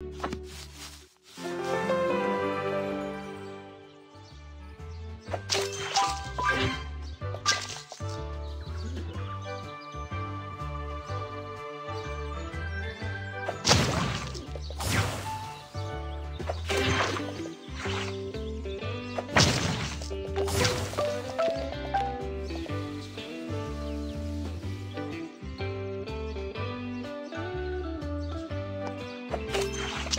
you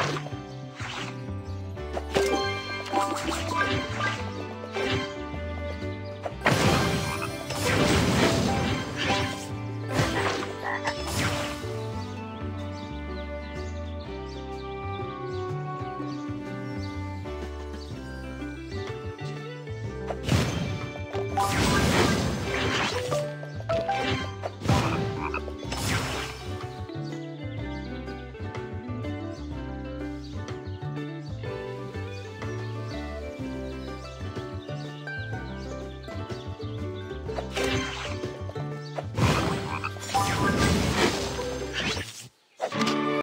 Thank you.